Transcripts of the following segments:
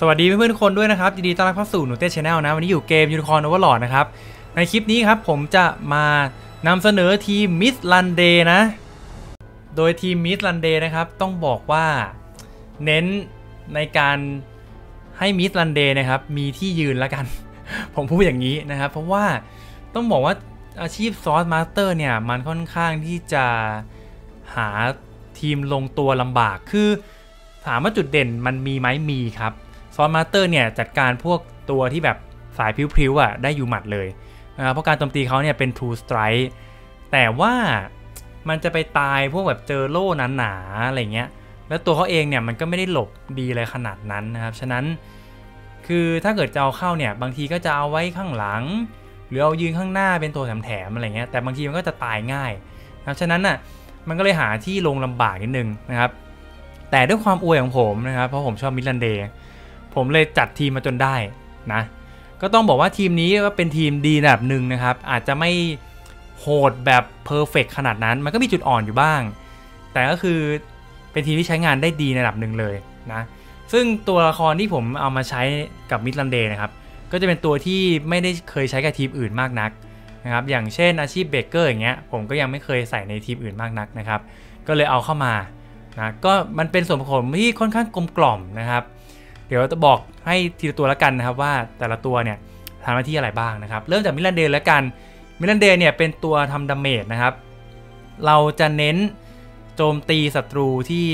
สวัสดีเพื่อนๆทุกคนด้วยนะครับยินดีต้อนรับเข้าสู่หนูเต้ channel นะ วันนี้อยู่เกม Unicorn Overlord นะครับ ในคลิปนี้ครับผมจะมานำเสนอทีม Melisandre นะ โดยทีม Melisandre นะครับ ต้องบอกว่าเน้นในการให้ Melisandre นะครับ มีที่ยืนแล้วกัน ผมพูดอย่างนี้นะครับ เพราะว่าต้องบอกว่าอาชีพ Swordmaster เนี่ย มันค่อนข้างที่จะหาทีมลงตัวลำบากคือถามว่าจุดเด่นมันมีไหมมีครับ ซอนมาสเตอร์เนี่ยจัดการพวกตัวที่แบบสายพริ้วๆอะได้อยู่หมัดเลยนะครับเพราะการโจมตีเขาเนี่ยเป็น True Strike แต่ว่ามันจะไปตายพวกแบบเจอโล่หนาๆอะไรเงี้ย แล้วตัวเขาเองเนี่ยมันก็ไม่ได้หลบดีอะไรขนาดนั้นนะครับ ฉะนั้นคือถ้าเกิดจะเอาเข้าเนี่ยบางทีก็จะเอาไว้ข้างหลัง หรือเอายืนข้างหน้าเป็นตัวแถมๆอะไรเงี้ย แต่บางทีมันก็จะตายง่ายนะครับ ฉะนั้นน่ะมันก็เลยหาที่ลงลำบากนิดนึงนะครับ แต่ด้วยความอวยของผมนะครับ เพราะผมชอบ Melisandre ผมเลยจัดทีมมาจนได้นะก็ต้องบอกว่าทีมนี้ก็เป็นทีมดีระดับหนึ่งนะครับ อาจจะไม่โหดแบบ perfect ขนาดนั้น มันก็มีจุดอ่อนอยู่บ้าง แต่ก็คือเป็นทีมที่ใช้งานได้ดีในระดับหนึ่งเลยนะซึ่งตัวละครที่ผมเอามาใช้กับ Melisandre นะครับ ก็จะเป็นตัวที่ไม่ได้เคยใช้กับทีมอื่นมากนักนะครับ อย่างเช่นอาชีพเบเกอร์อย่างเงี้ย ผมก็ยังไม่เคยใส่ในทีมอื่นมากนักนะครับ ก็เลยเอาเข้ามานะ ก็มันเป็นส่วนผสมที่ค่อนข้างกลมกล่อมนะครับ เดี๋ยวจะบอกให้ทีละตัวละกันนะครับว่าแต่ละตัวเนี่ยทำหน้าที่อะไรบ้างนะครับ เริ่มจาก Melisandre แล้วกัน Melisandre เนี่ยเป็นตัวทำ damage นะครับ เราจะเน้นโจมตีศัตรูที่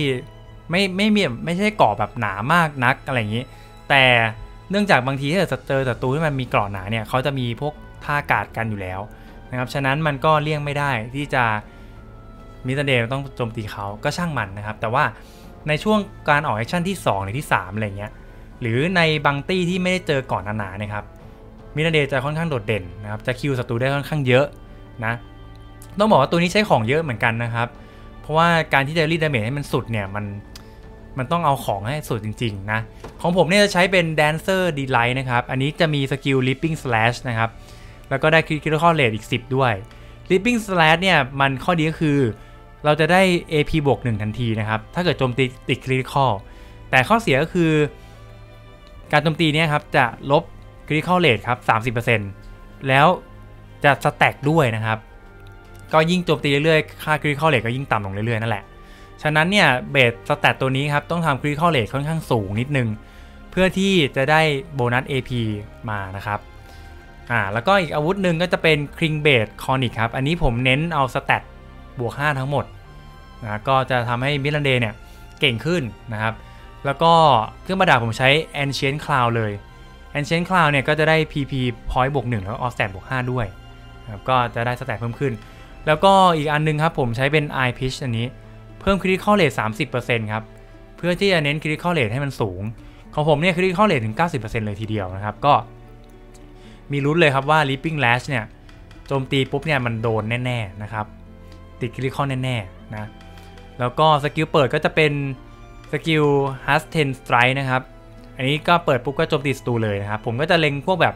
ไม่ไม่มีไม่ใช่เกราะแบบหนามากนักอะไรอย่างนี้ แต่เนื่องจากบางทีถ้าเจอศัตรูที่มันมีเกราะหนาเนี่ยเขาจะมีพวกท่ากาดกันอยู่แล้วนะครับ ฉะนั้นมันก็เลี่ยงไม่ได้ที่จะ Melisandre ต้องโจมตีเขาก็ช่างมันนะครับ แต่ว่าในช่วงการออก action ที่ 2 หรือที่ 3 อะไรเงี้ย หรือในบางตี้ที่ไม่ได้เจอเกราะหนาๆนะครับ Melisandre จะค่อนข้างโดดเด่นนะครับจะ kill ศัตรูได้ค่อนข้างเยอะนะต้องบอกว่าตัวนี้ใช้ของเยอะเหมือนกันนะครับ เพราะว่าการที่จะรีด damage ให้มันสุดเนี่ยมันมันต้องเอาของให้สุดจริงๆนะของผมเนี่ยจะใช้เป็น Dancer Delight นะครับ อันนี้จะมีสกิล Leaping Slash นะครับ แล้วก็ได้ Critical Rate อีก 10 ด้วย Leaping Slash เนี่ยมันข้อดีก็คือ เราจะได้ AP บวก1ทันทีนะครับ ถ้าเกิดโจมตีติด Critical แต่ข้อเสียก็คือ การโจมตีเนี่ยครับจะลบ Critical Rate ครับ 30%แล้วจะสแต็กด้วยนะครับ ก็ยิ่งโจมตีเรื่อยๆ ค่า Critical Rate ก็ยิ่งต่ำลงเรื่อยๆ นั่นแหละ ฉะนั้นเนี่ยเบสสแตตตัวนี้ครับต้องทำ Critical Rate ค่อนข้างสูงนิดนึง เพื่อที่จะได้โบนัส AP มานะครับอ่าแล้วก็อีกอาวุธหนึ่งก็จะเป็น Kring b a d c o n i c ครับ อันนี้ผมเน้นเอาสแตตบวก 5 ทั้งหมดนะก็จะทำให้มิลันเดเนี่ยเก่งขึ้นนะครับ แล้วก็เครื่องประดับผมใช้ Ancient Cloud เลย Ancient Cloud เนี่ยก็จะได้ PP Point บวก1แล้ว Offset บวก5ด้วยครับก็จะได้สแตทเพิ่มขึ้น แล้วก็อีกอันนึงครับผมใช้เป็น Eye Patch อันนี้ เพิ่ม Critical Rate 30%ครับ เพื่อที่จะเน้น Critical Rate ให้มันสูง ของผมเนี่ย Critical Rate ถึง 90%เลยทีเดียวนะครับ ก็มีลุ้นเลยครับว่า Leaping Slash เนี่ยโจมตีปุ๊บเนี่ยมันโดนแน่ ๆ นะครับ ติด critical แน่ ๆ นะ แล้วก็สกิลเปิดก็จะเป็น สกิล Hastened Strike นะครับ อันนี้ก็เปิดปุ๊บก็โจมตีศัตรูเลยนะครับ ผมก็จะเล็งพวกแบบ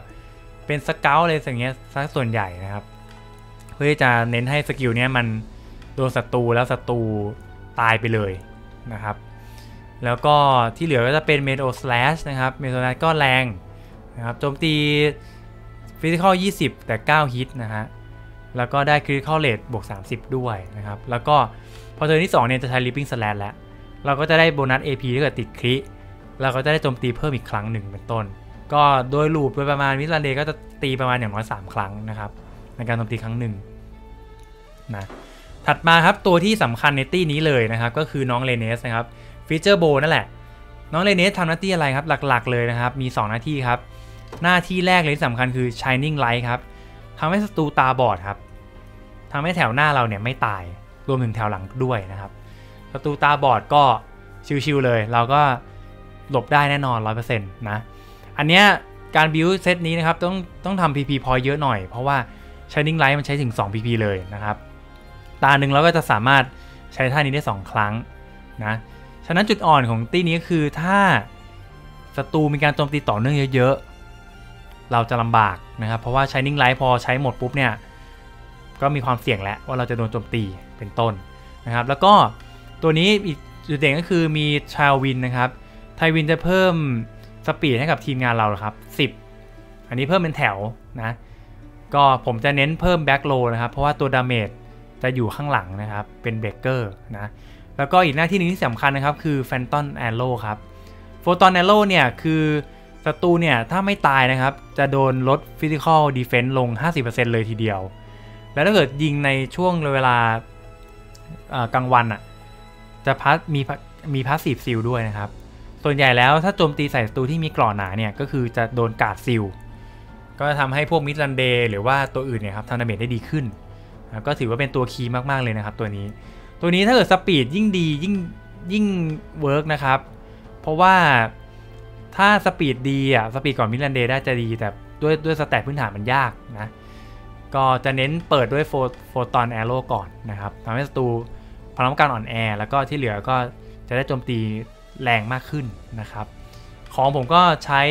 เป็นสเกลอะไรอย่างเงี้ยซะส่วนใหญ่นะครับ เพื่อจะเน้นให้สกิลเนี้ยมันโดนศัตรูแล้วศัตรูตายไปเลยนะครับ แล้วก็ที่เหลือก็จะเป็นเมโ o ส l a s h นะครับ เมโ o ส l a s h ก็แรงนะครับ โจมตี physical 20 แต่ 9 ฮิตนะฮะ แล้วก็ได้ Critical Rate บวก 30 ด้วยนะครับ แล้วก็พอ turn ที่ 2 เนี่ยจะใช้ Leaping Slash แล้ว เราก็จะได้โบนัส AP ถ้าเกิดติด criเราก็จะได้โจมตีเพิ่มอีกครั้งหนึ่งเป็นต้น ก็โดย loop โดยประมาณ Melisandre ก็จะตีประมาณอย่างน้อย3ครั้งนะครับในการโจมตีครั้งหนึ่งนะถัดมาครับตัวที่สำคัญในตี้นี้เลยนะครับ ก็คือน้องเลเนสนะครับ Featherbow นั่นแหละ น้องเลเนสทำหน้าที่อะไรครับหลักๆเลยนะครับ มี 2 หน้าที่ครับ หน้าที่แรกเลยที่สำคัญคือ Shining Light ครับทำให้ศัตรูตาบอดครับทำให้แถวหน้าเราเนี่ยไม่ตายรวมถึงแถวหลังด้วยนะครับ ศัตรูตาบอดก็ชิวๆเลย เราก็หลบได้แน่นอน 100%นะ อันเนี้ยการบิวเซตนี้นะครับ ต้องต้องทำ PP พอยเยอะหน่อย เพราะว่า Shining Light มันใช้ถึง 2 PP เลยนะครับ ตาหนึ่งเราก็จะสามารถใช้ท่านี้ได้ 2 ครั้งนะ ฉะนั้นจุดอ่อนของตี้นี้คือถ้าศัตรูมีการโจมตีต่อเนื่องเยอะๆ เราจะลำบากนะครับ เพราะว่า Shining Light พอใช้หมดปุ๊บเนี่ย ก็มีความเสี่ยงแล้วว่าเราจะโดนโจมตีเป็นต้นนะครับ แล้วก็ ตัวนี้อีกจุดเด่นก็คือมีชาววินนะครับ Tailwind จะเพิ่ม speed ให้กับทีมงานเราครับ 10 อันนี้เพิ่มเป็นแถวนะ ก็ผมจะเน้นเพิ่ม back row นะครับ เพราะว่าตัว damage จะอยู่ข้างหลังนะครับ เป็นเบรกเกอร์นะ แล้วก็อีกหน้าที่หนึงที่สำคัญนะครับ คือ Photon Arrow ครับ Photon Arrow เนี่ยคือศัตรูเนี่ยถ้าไม่ตายนะครับ จะโดนลด physical defense ลง 50%เลยทีเดียว แล้วถ้าเกิดยิงในช่วงเวลากลางวันอะ จะพัดมีมี passive seal ด้วยนะครับ ส่วนใหญ่แล้วถ้าโจมตีใส่ศัตรูที่มีเกราะหนาเนี่ยก็คือจะโดน guard seal ก็จะทำให้พวก Melisandre หรือว่าตัวอื่นเนี่ยครับทำ damage ได้ดีขึ้น ก็ถือว่าเป็นตัว key มากๆเลยนะครับตัวนี้ ตัวนี้ถ้าเกิด speed ยิ่งดียิ่งยิ่ง work นะครับ เพราะว่าถ้า speed ดีอะ speed ก่อน Melisandre ได้จะดี แต่ด้วยด้วย stat พื้นฐานมันยากนะ ก็จะเน้นเปิดด้วยโฟ Photon Arrow ก่อนนะครับทำให้ศัตรู พลังการอ่อนแอ แล้วก็ที่เหลือก็จะได้โจมตีแรงมากขึ้นนะครับ ของผมก็ใช้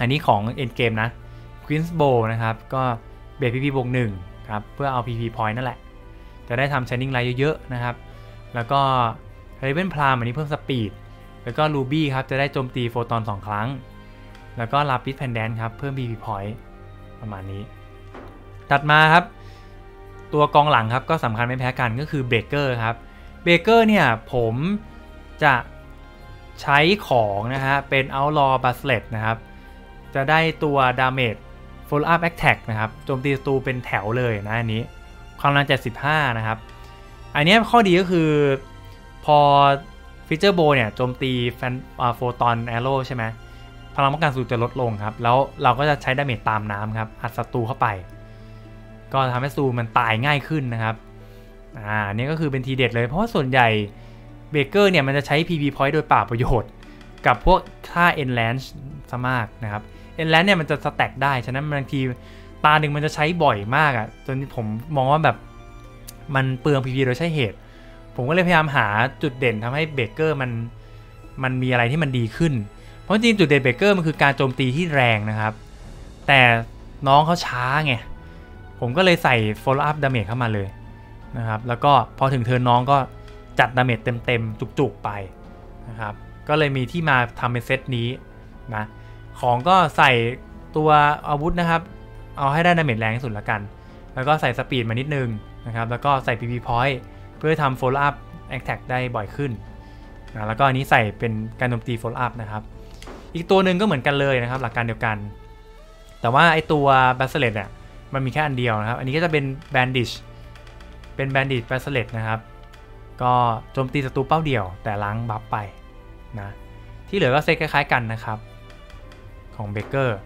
อันนี้ของ End Game นะ Queen's Bow นะครับ ก็ base PP บวกหนึ่งครับ เพื่อเอา PP Point นั่นแหละ จะได้ทำ Shining Light เยอะๆนะครับ แล้วก็ Raven Plume อันนี้เพิ่ม speed แล้วก็ Ruby ครับ จะได้โจมตี Photon 2 ครั้ง แล้วก็ Lapis Pendant ครับ เพิ่ม PP Point ประมาณนี้ตัดมาครับ ตัวกองหลังครับก็สำคัญไม่แพ้กันก็คือเบเกอร์ครับเบเกอร์เนี่ยผมจะใช้ของนะฮะเป็น Outlaw b a s l e t นะครับ จะได้ตัว Damage Follow Up Attack นะครับโจมตีศัตรูเป็นแถวเลยนะอันนี้ความแรง75 นะครับ อันนี้ข้อดีก็คือพอ Featherbow เนี่ยโจมตีแฟน Photon Arrow ใช่ไหมพลังป้องกันศัตรูจะลดลงครับ แล้วเราก็จะใช้ damage ตามน้ำครับ อัดศัตรูเข้าไป ก็ทำให้ศัตรูมันตายง่ายขึ้นนะครับอ่านี่ก็คือเป็นทีเด็ดเลย เพราะว่าส่วนใหญ่เบเกอร์เนี่ยมันจะใช้ PP point โดยเปล่าประโยชน์ กับพวกค่า Enrage ซะมากนะครับ Enrage เนี่ยมันจะ stack ได้ ฉะนั้นบางทีตาหนึ่งมันจะใช้บ่อยมากอะ่ะจนผมมองว่าแบบมันเปลือง PP โดยใช่เหตุ ผมก็เลยพยายามหาจุดเด่นทำให้เบเกอร์มันมันมีอะไรที่มันดีขึ้น เพราะจริงจุดเด่นเบเกอร์มันคือการโจมตีที่แรงนะครับ แต่น้องเขาช้าไง ผมก็เลยใส่ follow up damage เข้ามาเลยนะครับ แล้วก็พอถึง turn น้องก็จัด damage เต็มๆ จุกๆไปนะครับ ก็เลยมีที่มาทำเป็นเซตนี้นะ ของก็ใส่ตัวอาวุธนะครับ เอาให้ได้ damage แรงที่สุดละกัน แล้วก็ใส่ speed มานิดนึงนะครับ แล้วก็ใส่ PP point เพื่อทำ follow up attack ได้บ่อยขึ้นนะแล้วก็อันนี้ใส่เป็นการโจมตี follow up นะครับ อีกตัวหนึ่งก็เหมือนกันเลยนะครับ หลักการเดียวกัน แต่ว่าไอตัว b a s l e t เนี่ย มันมีแค่อันเดียวนะครับ อันนี้ก็จะเป็น Bandit เป็น bandage b a s l e t นะครับ ก็โจมตีศัตรูเป้าเดียว แต่ล้าง buff ไปนะที่เหลือก็เซตคล้ายๆกันนะครับ ของเบเกอร์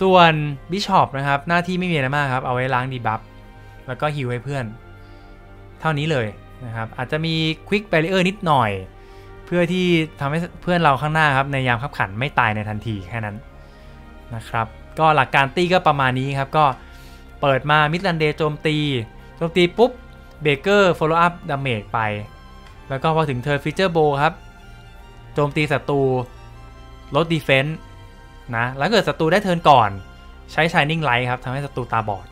ส่วนบิชอปนะครับ หน้าที่ไม่มีอะไรมากครับ เอาไว้ล้าง debuff แล้วก็ heal ให้เพื่อน เท่านี้เลยนะครับ อาจจะมีควิก b บ r เ i อร์นิดหน่อย เพื่อที่ทำให้เพื่อนเราข้างหน้าครับ ในยามขับขันไม่ตายในทันทีแค่นั้นนะครับ ก็หลักการตีก็ประมาณนี้ครับก็ เปิดมา Melisandre โจมตี โจมตีปุ๊บ Breaker follow up damage ไป แล้วก็พอถึงเธอ Featherbow ครับ โจมตีศัตรูลด defense นะ แล้วเกิดศัตรูได้ turn ก่อน ใช้ Shining Light ครับทำให้ศัตรูตาบอด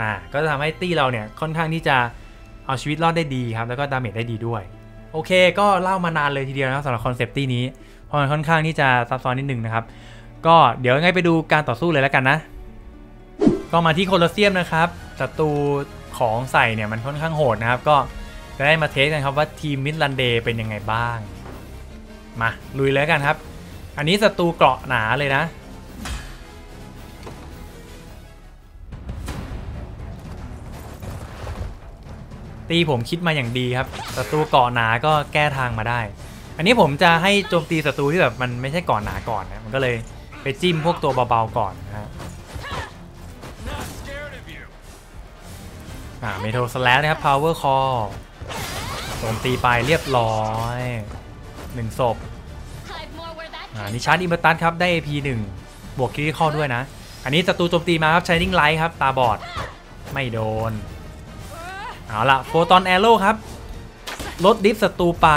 นะก็จะทำให้ตี้เราเนี่ยค่อนข้างที่จะเอาชีวิตรอดได้ดีครับ แล้วก็ damage ได้ดีด้วย โอเค ก็เล่ามานานเลยทีเดียวนะสำหรับ concept ตี้นี้เพราะมันค่อนข้างที่จะซับซ้อนนิดนึงนะครับ ก็เดี๋ยวไงไปดูการต่อสู้เลยแล้วกันนะ ก็มาที่โคลอสเซียมนะครับศัตรูของใส่เนี่ยมันค่อนข้างโหดนะครับ ก็จะได้มาเทสกันครับว่าทีมมิดลันเดย์เป็นยังไงบ้าง มาลุยเลยกันครับ อันนี้ศัตรูเกราะหนาเลยนะตีผมคิดมาอย่างดีครับศัตรูเกาะหนาก็แก้ทางมาได้ อันนี้ผมจะให้โจมตีศัตรูที่แบบมันไม่ใช่เกาะหนาก่อนนะมันก็เลยไปจิ้มพวกตัวเบาๆก่อนนะฮะ อ่า Meteor Slash นะครับ Powerful Call โจมตีไปเรียบร้อยหนึ่งศพอ่านี่ Charged Impetus ครับ ได้ AP 1บวก critical ด้วยนะ อันนี้ศัตรูโจมตีมาครับ Shining Light ครับ ตาบอด ไม่โดน เอาละ Photon Arrow ครับ ลด def ศัตรูไป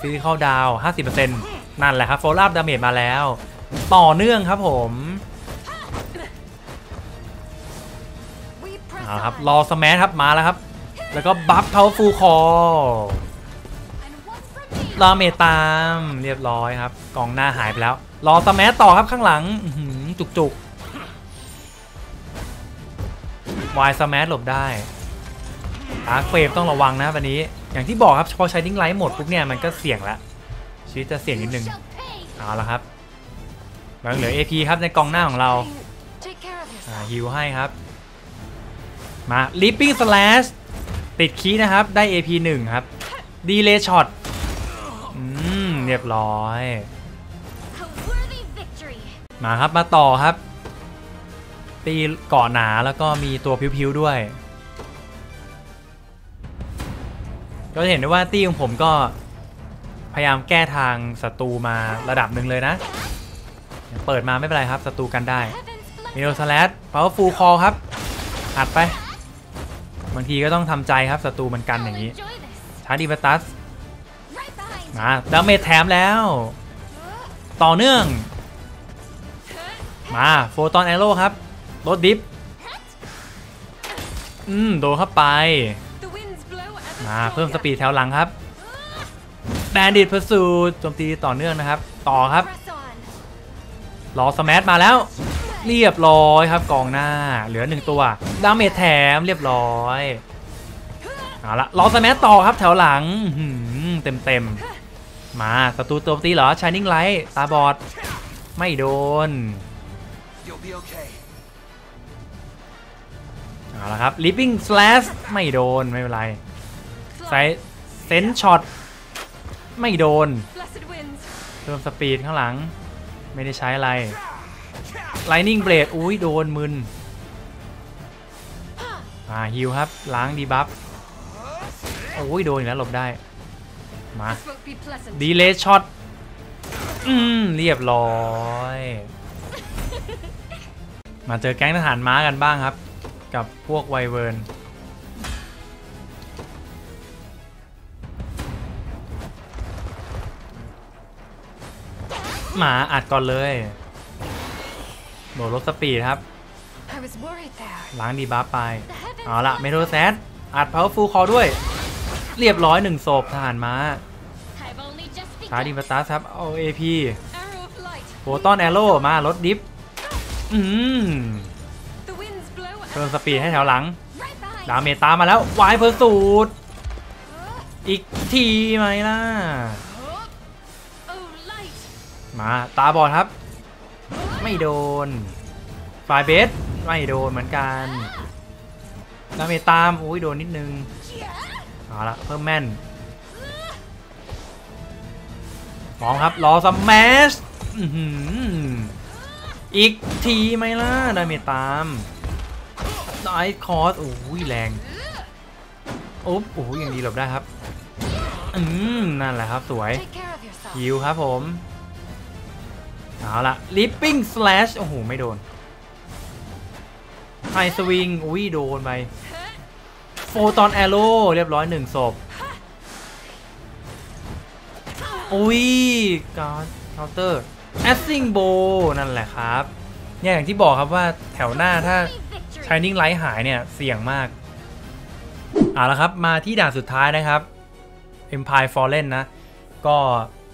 ฟิสิคอลดาว 50%นั่นแหละครับ โฟล์อัพดาเมจมาแล้ว ต่อเนื่องครับผม เอาละครับรอสแมทครับมาแล้วครับ แล้วก็บัฟเ o าฟูคอลาเมตามเรียบร้อยครับกองหน้าหายไปแล้ว รอสแมัต่อครับข้างหลังอื้อหือจุกจุกวายสแมัหลบได้Arc Flame ต้องระวังนะวันนี้ อย่างที่บอกครับพอใช้ Shining Light หมดปุ๊บเนี่ยมันก็เสี่ยงละชีวิตจะเสี่ยงนิดนึง Shall pay. เอาละครับยังเหลือ AP ครับในกองหน้าของเรา Take care of อ่า yourself. ฮิวให้ครับ มา Leaping Slash ติดครินะครับ ได้ AP 1 ครับ Delay Shot อืม เรียบร้อย A worthy victory. มาครับ มาต่อครับ ตีเกาะหนาแล้วก็มีตัวพิ้วๆด้วย ก็จะเห็นได้ว่าตีของผมก็พยายามแก้ทางศัตรูมาระดับหนึ่งเลยนะ เปิดมาไม่เป็นไรครับศัตรูกันได้ Heaven's มิ blessing. โนสแลดพาวเวอร์ฟูลคอครับอัดไป บางทีก็ต้องทำใจครับศัตรูมันกันอย่างนี้ชาร์ดิบัตัสมาดาเมจแถมแล้ว ต่อเนื่อง มา Photon Arrow ครับลด def อืมโดนเข้าไป มาเพิ่ม speed แถวหลังครับแบนดิตพ r สูดโจมตีต่อเนื่องนะครับ ต่อครับ Row Smash มาแล้ว เรียบร้อยครับกองหน้า เหลือหนึ่งตัว damage แถมเรียบร้อยเอาละ Row Smash ต่อครับแถวหลังเต็มเต็มๆมาศัตรูโจมตีเหรอชายนิ่งไลท์ตาบอด ไม่โดน You'll be okay. เอาละครับ Leaping Slash ไม่โดน ไม่เป็นไรใส่เซนช็อตไม่โดน Blessed winds. เพิ่มสปีดข้างหลัง ไม่ได้ใช้อะไร Lightning Blade อุ้ยโดนมึน อ่าฮิวครับ ล้าง debuff โอ้ยโดนอีกแล้วหลบได้ มา Delay Shot อืมเรียบร้อย มาเจอแก๊งทหารม้ากันบ้างครับ กับพวก Wyvern มาอัดก่อนเลย โดดลดสปีดครับ I was worried there. ล้างดีบัฟไป The heavens เอาละเมโทรแซดอัด powerful call ด้วย เรียบร้อยหนึ่งศพทหารม้า I've only just ชาร์ดิ begun. บัตัสครับ เอา AP Arrow of light. โฟตอนแอโร่มาลดดิฟ อืม The winds blow เพิ่ม ever สปีดให้แถวหลัง Right behind. ดาเมจตามมาแล้ววายเพอร์สูดอีกทีไหมล่ะ Oh, light. มาตาบอดครับ ไม่โดนฟายเบสไม่โดนเหมือนกันดาเมจตามอุ้ยโดนนิดนึงเอาละเพิ่มแม่นพร้อมครับรอสแมชอีกทีไหมล่ะดาเมจตามไอคอร์สโอ้ยแรงอุ๊บโอ้ยยังดีหลบได้ครับ อืมนั่นแหละครับสวยฮิวครับผม เอาละ Leaping Slash โอ้โห ไม่โดน High Swing อุ้ยโดนไป Photon Arrow เรียบร้อยหนึ่งศพอุ้ย Guard Counter Assaulting Blow นั่นแหละครับเนี่ยอย่างที่บอกครับว่าแถวหน้าถ้า Worthy victory. Shining Light หายเนี่ยเสี่ยงมากเอาละครับมาที่ด่านสุดท้ายนะครับ Empire Fallen นะ ก็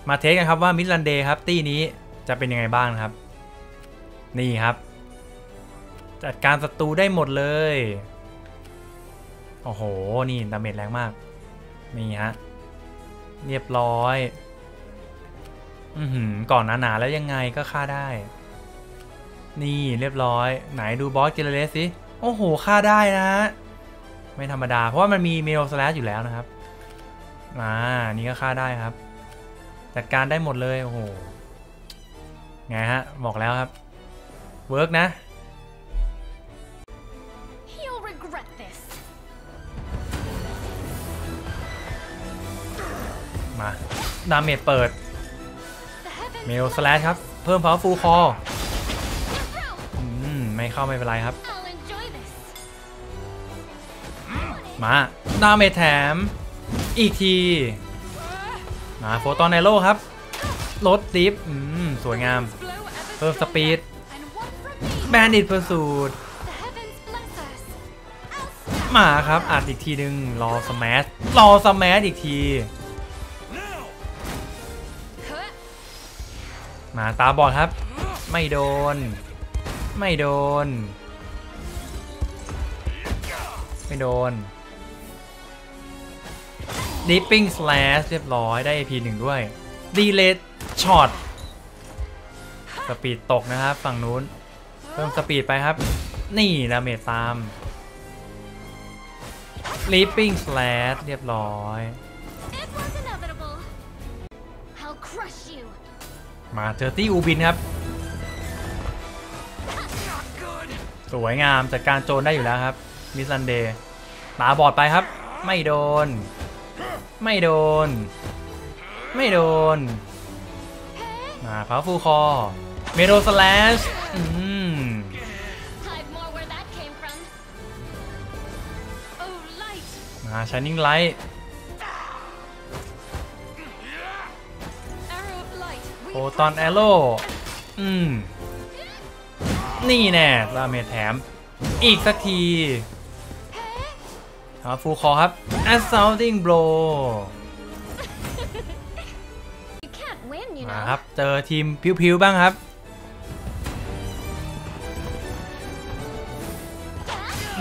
มาเทสกันครับว่ามิด l ันเดย์ครับตี้นี้ จะเป็นยังไงบ้างครับ นี่ครับ จัดการศัตรูได้หมดเลย โอ้โห นี่ damage แรงมาก นี่ฮะ เรียบร้อย อือหือ เกราะหนาๆแล้วยังไงก็ฆ่าได้ นี่เรียบร้อย ไหนดูบอส Galerius สิ โอ้โห ฆ่าได้นะฮะไม่ธรรมดา เพราะว่ามันมี Meteor Slash อยู่แล้วนะครับ อ่า นี่ก็ฆ่าได้ครับ จัดการได้หมดเลย โอ้โห ไงฮะ บอกแล้วครับ work นะ You'll regret this. มา damage เปิด The heavens Meteor Slash ครับ เพิ่ม powerful call through. อืมไม่เข้าไม่เป็นไรครับ I'll enjoy this. มา damage แถม อีกที มา Photon Arrow ครับ ลด def สวยงาม เพิ่ม speed Bandit Pursuitมาครับอัดอีกทีหนึ่งรอสมชรอสแมชอีกที มาตาบอดครับ ไม่โดน ไม่โดน ไม่โดน Dipping Slash เรียบร้อยได้ AP หนึ่งด้วย Delay Shot สปีดตกนะครับฝั่งนู้น เพิ่ม speed ไปครับ นี่ damage ตาม Leaping Slash เรียบร้อย It was inevitable. I'll crush you. มาเจอตี้อูบินครับ Not good. สวยงามจัดการโจรได้อยู่แล้วครับ Melisandre ตาบอดไปครับ ไม่โดน ไม่โดน ไม่โดน มา Powerful Call Meteor Slash อืม I've more where that came from. Oh, light. มา Shining Light Arrow of light. Photon Arrow อืม นี่แน่ damage แถม อีกสักทีพาวฟูคอครับ assaulting blow มาครับ เจอทีมพิวๆบ้างครับ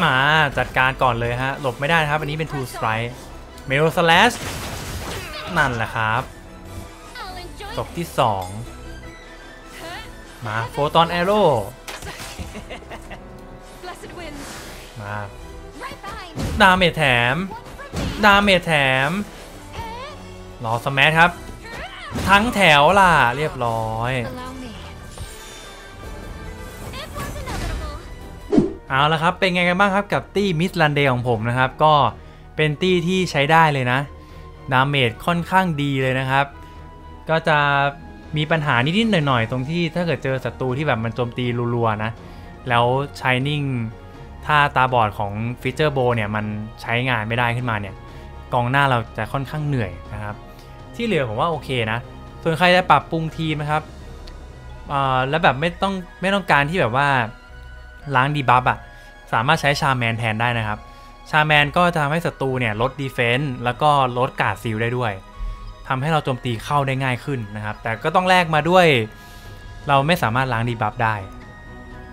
มาจัดการก่อนเลยฮะ หลบไม่ได้ครับ อันนี้เป็น two strike เมโ s ส a s h นั่นแหละครับตกที่ 2 มา Photon Arrow มา damage แถม damage แถม Row Smash ครับ ทั้งแถวล่ะ เรียบร้อย เอาละครับ เป็นไงกันบ้างครับกับตี้ Melisandre ของผมนะครับ ก็เป็นตี้ที่ใช้ได้เลยนะ damage ค่อนข้างดีเลยนะครับ ก็จะมีปัญหานิดๆหน่อยๆ ตรงที่ถ้าเกิดเจอศัตรูที่แบบมันโจมตีรัวๆนะ แล้ว Shiningถ้าตาบอดของ Feather Bow เนี่ย มันใช้งานไม่ได้ขึ้นมาเนี่ย กองหน้าเราจะค่อนข้างเหนื่อยนะครับ ที่เหลือผมว่าโอเคนะ ส่วนใครจะปรับปรุงทีมนะครับเอ่อแล้วแบบไม่ต้องไม่ต้องการที่แบบว่าล้าง debuff อะสามารถใช้ Shaman แทนได้นะครับ Shaman ก็จะทำให้ศัตรูเนี่ยลด defense แล้วก็ลด guard skill ได้ด้วยทำให้เราโจมตีเข้าได้ง่ายขึ้นนะครับ แต่ก็ต้องแลกมาด้วย เราไม่สามารถล้างดีบัฟได้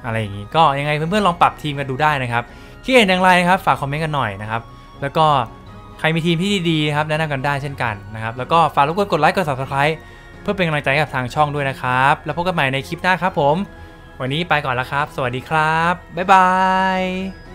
อะไรอย่างนี้ก็ยังไงเพื่อนๆลองปรับทีมกันดูได้นะครับคิดเห็นอย่างไรนะครับ ฝากคอมเมนต์กันหน่อยนะครับ แล้วก็ ใครมีทีมที่ดีๆนะครับแนะนำกันได้เช่นกันนะครับ แล้วก็ฝากรบกวนกดไลค์กด subscribe เพื่อเป็นกำลังใจกับทางช่องด้วยนะครับ แล้วพบกันใหม่ในคลิปหน้าครับผม วันนี้ไปก่อนแล้วครับ สวัสดีครับ บ๊ายบาย